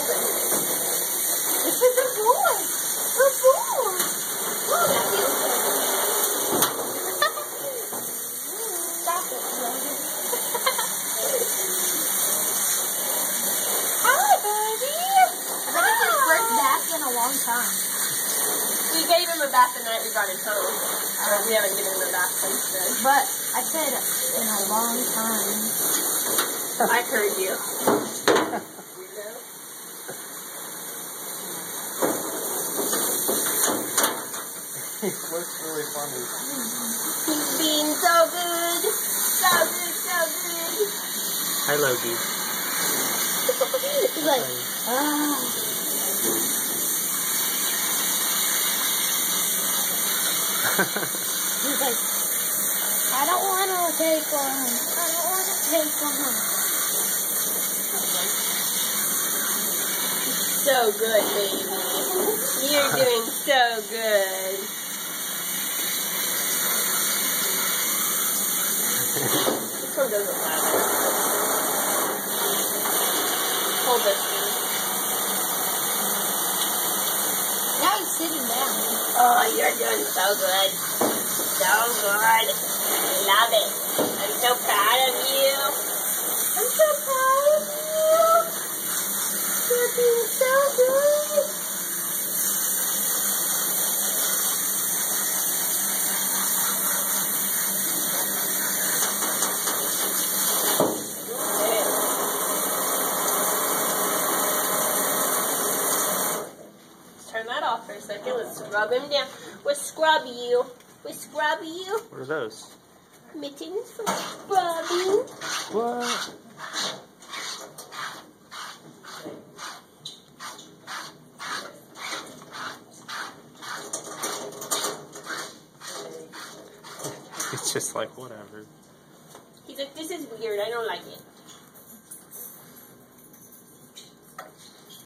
holding. This is a boy. A boy. Look at you. Stop baby. Hi, buddy. I haven't had a great in a long time. We gave him a bath the night we got him home. Uh, we haven't given him a bath since then. But I said in a long time. I heard you. He looks really funny. He's being so good. So good, so good. Hi, Logey. He's like, Ah. He's like, I don't want to take one. I don't want to take one. so good, baby. You're doing so good. Doesn't matter. Hold this. Now he's sitting down. Oh, you're doing so good. So good. I love it. I'm so proud of you. I'm so proud of you. You're doing so good. Let's turn that off for a second. Let's scrub him down. We'll scrub you. We scrub you. What are those? Mittens for scrubbing. What? It's just like whatever. He's like, this is weird. I don't like it.